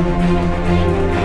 Música